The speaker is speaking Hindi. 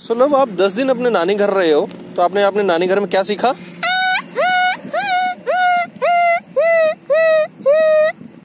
सो लव आप दस दिन अपने नानी घर रहे हो तो आपने अपने नानी घर में क्या सीखा?